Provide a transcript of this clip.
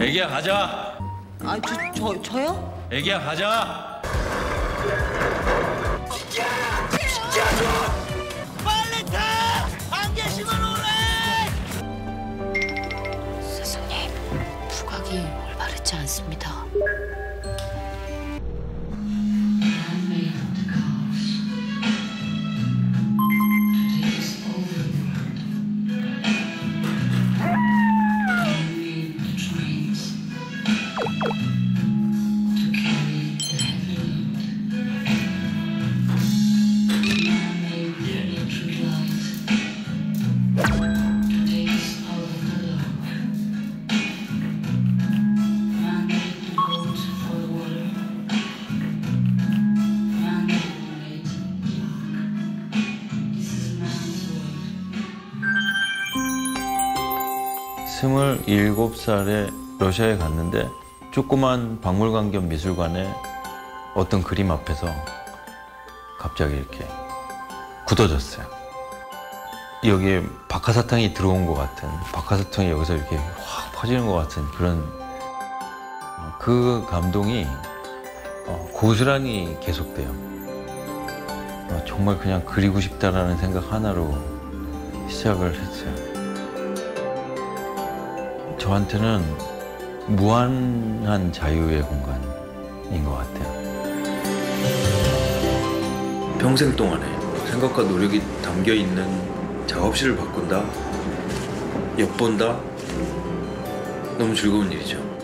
애기야 가자. 아, 저, 저, 저요? 애기야 가자. 스승님, 부각이 올바르지 않습니다. 스물일곱 살에 러시아에 갔는데 조그만 박물관 겸 미술관에 어떤 그림 앞에서 갑자기 이렇게 굳어졌어요. 여기에 박하사탕이 들어온 것 같은 박하사탕이 여기서 이렇게 확 퍼지는 것 같은 그런 그 감동이 어, 고스란히 계속돼요. 어, 정말 그냥 그리고 싶다라는 생각 하나로 시작을 했어요. 저한테는 무한한 자유의 공간인 것 같아요. 평생 동안에 생각과 노력이 담겨 있는 작업실을 바꾼다, 엿본다, 너무 즐거운 일이죠.